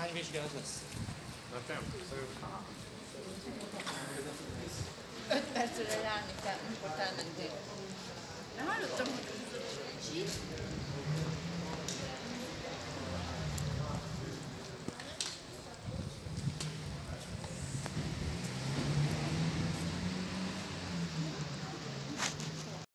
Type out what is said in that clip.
Hány vizsgálat lesz? Nekem? Öt percre járni kell, amikor elmentél.